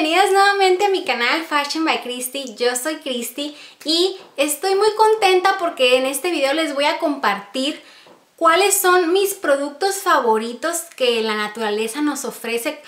bienvenidas nuevamente a mi canal Fashion by Christy. Yo soy Christy y estoy muy contenta porque en este video les voy a compartir cuáles son mis productos favoritos que la naturaleza nos ofrece,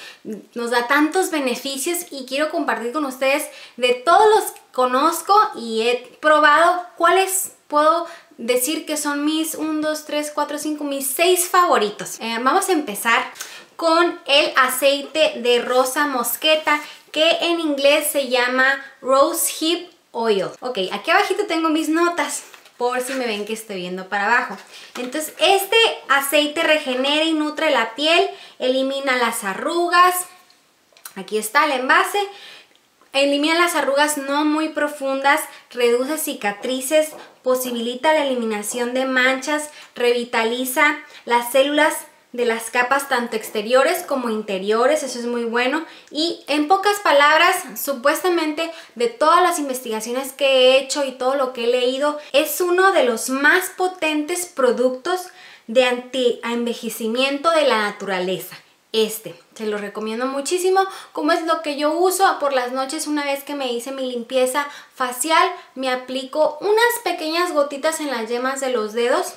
nos da tantos beneficios y quiero compartir con ustedes de todos los que conozco y he probado cuáles puedo decir que son mis 1, 2, 3, 4, 5, mis 6 favoritos. Eh, vamos a empezar con el aceite de rosa mosqueta que en inglés se llama Rose Hip Oil. Ok, aquí abajito tengo mis notas por si me ven que estoy viendo para abajo. Entonces este aceite regenera y nutre la piel, elimina las arrugas. Aquí está el envase. Elimina las arrugas no muy profundas, reduce cicatrices, posibilita la eliminación de manchas, revitaliza las células de las capas tanto exteriores como interiores, eso es muy bueno. Y en pocas palabras, supuestamente de todas las investigaciones que he hecho y todo lo que he leído, es uno de los más potentes productos de anti-envejecimiento de la naturaleza. Este, se lo recomiendo muchísimo, como es lo que yo uso por las noches una vez que me hice mi limpieza facial, me aplico unas pequeñas gotitas en las yemas de los dedos,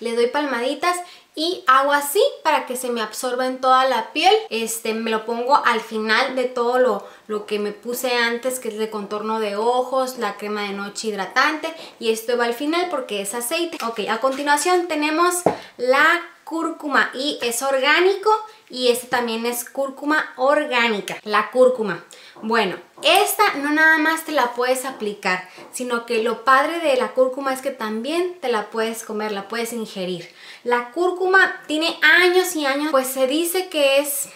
le doy palmaditas y hago así para que se me absorba en toda la piel. Este, me lo pongo al final de todo lo, lo que me puse antes, que es de contorno de ojos, la crema de noche hidratante. Y esto va al final porque es aceite. Ok, a continuación tenemos la cúrcuma y es orgánico y este también es cúrcuma orgánica, la cúrcuma. Bueno, esta no nada más te la puedes aplicar, sino que lo padre de la cúrcuma es que también te la puedes comer, la puedes ingerir. La cúrcuma tiene años y años, pues se dice que es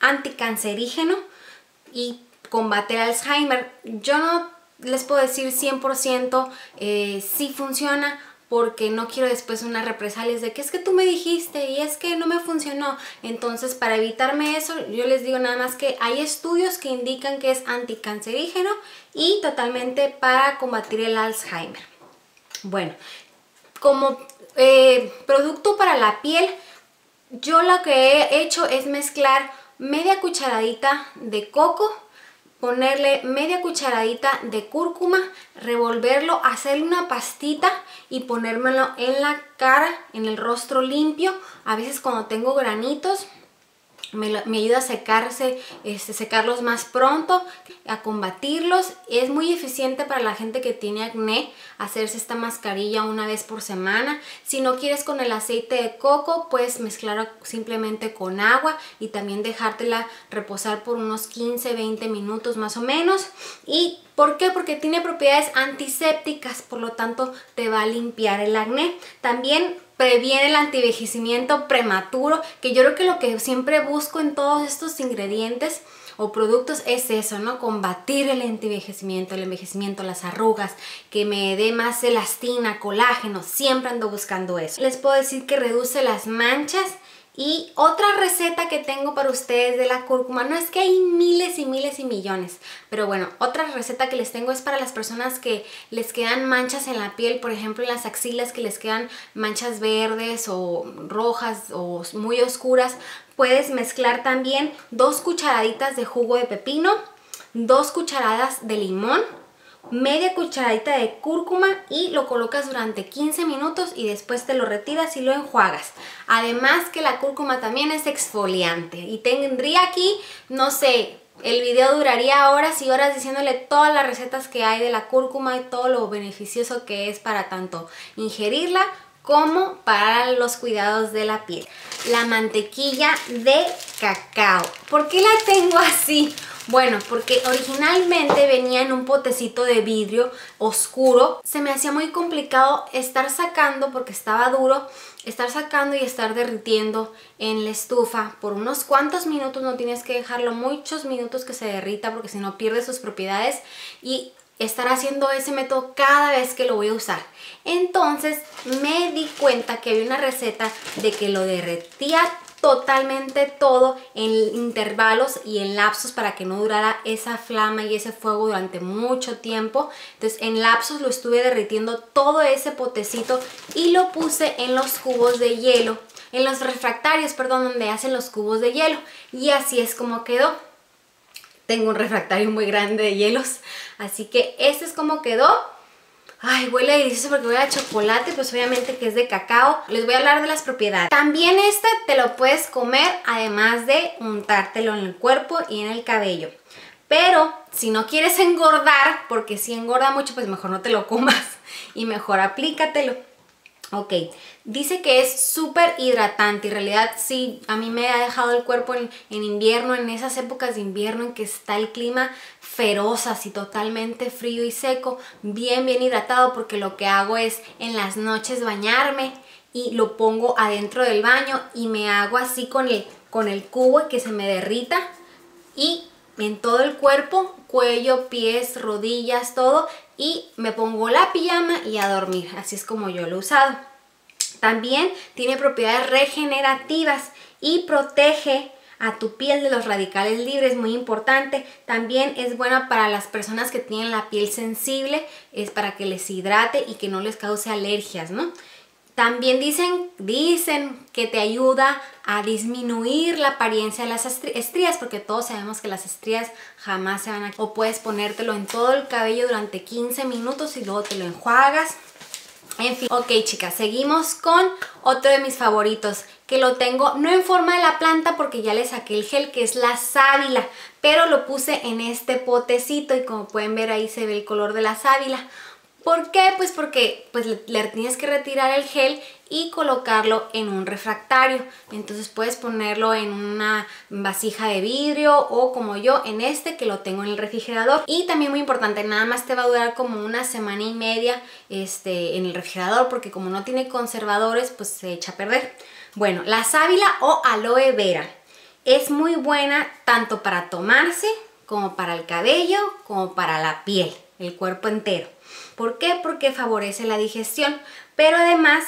anticancerígeno y combate Alzheimer. Yo no les puedo decir 100% eh, si funciona porque no quiero después unas represalias de que es que tú me dijiste y es que no me funcionó. Entonces, para evitarme eso, yo les digo nada más que hay estudios que indican que es anticancerígeno y totalmente para combatir el Alzheimer. Bueno, como eh, producto para la piel, yo lo que he hecho es mezclar media cucharadita de coco ponerle media cucharadita de cúrcuma, revolverlo, hacerle una pastita y ponérmelo en la cara, en el rostro limpio. A veces cuando tengo granitos me, ayuda a secarse, este, secarlos más pronto, a combatirlos. Es muy eficiente para la gente que tiene acné hacerse esta mascarilla una vez por semana. Si no quieres con el aceite de coco, puedes mezclarla simplemente con agua y también dejártela reposar por unos 15-20 minutos más o menos. ¿Y por qué? Porque tiene propiedades antisépticas, por lo tanto te va a limpiar el acné. También previene el antivejecimiento prematuro, que yo creo que lo que siempre busco en todos estos ingredientes o productos es eso, ¿no? Combatir el antivejecimiento, el envejecimiento, las arrugas, que me dé más elastina, colágeno, siempre ando buscando eso. Les puedo decir que reduce las manchas y otra receta que tengo para ustedes de la cúrcuma, no es que hay miles y miles y millones, pero bueno, otra receta que les tengo es para las personas que les quedan manchas en la piel, por ejemplo en las axilas que les quedan manchas verdes o rojas o muy oscuras, puedes mezclar también dos cucharaditas de jugo de pepino, dos cucharadas de limón, media cucharadita de cúrcuma y lo colocas durante 15 minutos y después te lo retiras y lo enjuagas. Además que la cúrcuma también es exfoliante y tendría aquí, no sé, el video duraría horas y horas diciéndole todas las recetas que hay de la cúrcuma y todo lo beneficioso que es para tanto ingerirla como para los cuidados de la piel. La mantequilla de cacao. ¿Por qué la tengo así? Bueno, porque originalmente venía en un potecito de vidrio oscuro. Se me hacía muy complicado estar sacando, porque estaba duro, estar sacando y estar derritiendo en la estufa por unos cuantos minutos. No tienes que dejarlo muchos minutos que se derrita porque si no pierde sus propiedades. Y estar haciendo ese método cada vez que lo voy a usar. Entonces me di cuenta que había una receta de que lo derretía totalmente todo en intervalos y en lapsos para que no durara esa flama y ese fuego durante mucho tiempo. Entonces en lapsos lo estuve derritiendo todo ese potecito y lo puse en los cubos de hielo, en los refractarios, perdón, donde hacen los cubos de hielo. Y así es como quedó. tengo un refractario muy grande de hielos. Así que este es como quedó. Ay, huele delicioso porque huele a chocolate, pues obviamente que es de cacao. Les voy a hablar de las propiedades. También este te lo puedes comer, además de untártelo en el cuerpo y en el cabello. Pero si no quieres engordar, porque si engorda mucho, pues mejor no te lo comas y mejor aplícatelo. Ok, dice que es súper hidratante. En realidad sí, a mí me ha dejado el cuerpo en, invierno, en esas épocas de invierno en que está el clima feroz, así totalmente frío y seco, bien, bien hidratado porque lo que hago es en las noches bañarme y lo pongo adentro del baño y me hago así con el, con el cubo que se me derrita y en todo el cuerpo, cuello, pies, rodillas, todo y me pongo la pijama y a dormir, así es como yo lo he usado. También tiene propiedades regenerativas y protege a tu piel de los radicales libres, muy importante. También es buena para las personas que tienen la piel sensible, es para que les hidrate y que no les cause alergias, ¿no? También dicen, dicen que te ayuda a disminuir la apariencia de las estrías, porque todos sabemos que las estrías jamás se van a... O puedes ponértelo en todo el cabello durante 15 minutos y luego te lo enjuagas. En fin, ok chicas, seguimos con otro de mis favoritos, que lo tengo no en forma de la planta porque ya le saqué el gel, que es la sábila, pero lo puse en este potecito y como pueden ver ahí se ve el color de la sábila. ¿Por qué? Pues porque pues, le, tienes que retirar el gel y colocarlo en un refractario. Entonces puedes ponerlo en una vasija de vidrio o como yo en este que lo tengo en el refrigerador. Y también muy importante, nada más te va a durar como una semana y media este, en el refrigerador porque como no tiene conservadores pues se echa a perder. Bueno, la sábila o aloe vera es muy buena tanto para tomarse como para el cabello como para la piel, el cuerpo entero. ¿Por qué? Porque favorece la digestión, pero además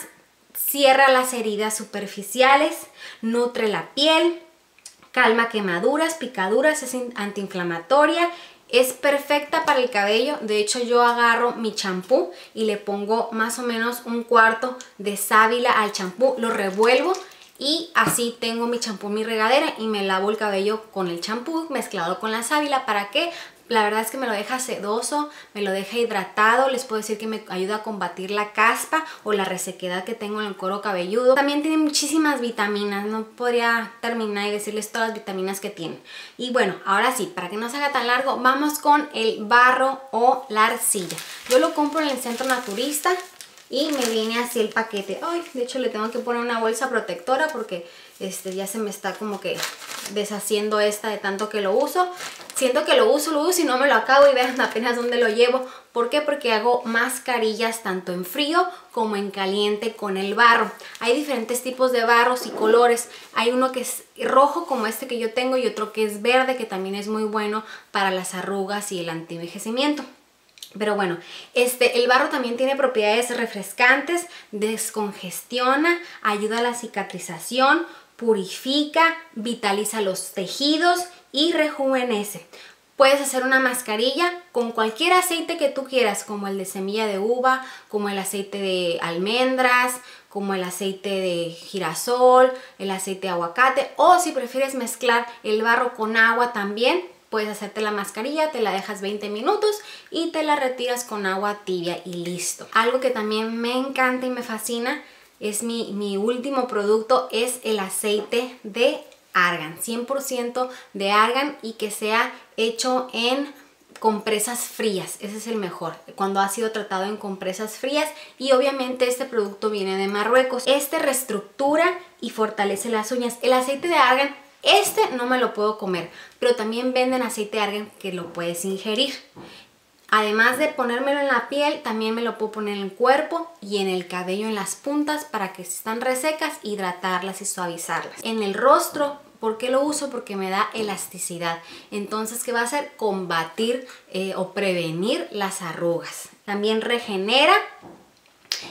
cierra las heridas superficiales, nutre la piel, calma quemaduras, picaduras, es antiinflamatoria, es perfecta para el cabello. De hecho, yo agarro mi champú y le pongo más o menos un cuarto de sábila al champú, lo revuelvo y así tengo mi champú en mi regadera y me lavo el cabello con el champú mezclado con la sábila. ¿Para qué? La verdad es que me lo deja sedoso, me lo deja hidratado, les puedo decir que me ayuda a combatir la caspa o la resequedad que tengo en el cuero cabelludo. También tiene muchísimas vitaminas, no podría terminar y decirles todas las vitaminas que tiene. Y bueno, ahora sí, para que no se haga tan largo, vamos con el barro o la arcilla. Yo lo compro en el centro naturista y me viene así el paquete. Ay, de hecho le tengo que poner una bolsa protectora porque este, ya se me está como que deshaciendo esta de tanto que lo uso. Siento que lo uso, lo uso y no me lo acabo y vean apenas dónde lo llevo. ¿Por qué? Porque hago mascarillas tanto en frío como en caliente con el barro. Hay diferentes tipos de barros y colores. Hay uno que es rojo como este que yo tengo y otro que es verde que también es muy bueno para las arrugas y el antivejecimiento. Pero bueno, este, el barro también tiene propiedades refrescantes, descongestiona, ayuda a la cicatrización, purifica, vitaliza los tejidos y rejuvenece. Puedes hacer una mascarilla con cualquier aceite que tú quieras, como el de semilla de uva, como el aceite de almendras, como el aceite de girasol, el aceite de aguacate, o si prefieres mezclar el barro con agua también, puedes hacerte la mascarilla, te la dejas 20 minutos y te la retiras con agua tibia y listo. Algo que también me encanta y me fascina es mi, mi último producto, es el aceite de argan, 100% de argan y que sea hecho en compresas frías, ese es el mejor, cuando ha sido tratado en compresas frías y obviamente este producto viene de Marruecos. Este reestructura y fortalece las uñas. El aceite de argan este no me lo puedo comer, pero también venden aceite de argan que lo puedes ingerir. Además de ponérmelo en la piel, también me lo puedo poner en el cuerpo y en el cabello en las puntas para que están resecas, hidratarlas y suavizarlas. En el rostro, ¿por qué lo uso? Porque me da elasticidad. Entonces, ¿qué va a hacer? Combatir eh, o prevenir las arrugas. También regenera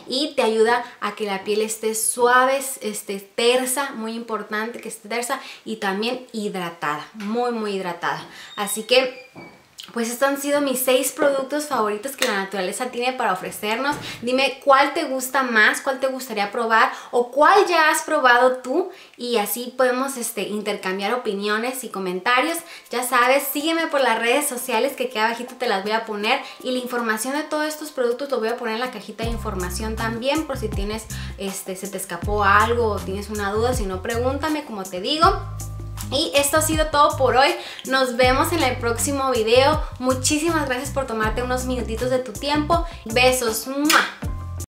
y te ayuda a que la piel esté suave, esté tersa, muy importante que esté tersa y también hidratada, muy muy hidratada. Así que pues estos han sido mis seis productos favoritos que la naturaleza tiene para ofrecernos. Dime cuál te gusta más, cuál te gustaría probar o cuál ya has probado tú y así podemos este, intercambiar opiniones y comentarios. Ya sabes, sígueme por las redes sociales que aquí abajito te las voy a poner y la información de todos estos productos lo voy a poner en la cajita de información también por si tienes, este, se te escapó algo o tienes una duda, si no pregúntame como te digo. Y esto ha sido todo por hoy. Nos vemos en el próximo video. Muchísimas gracias por tomarte unos minutitos de tu tiempo. Besos.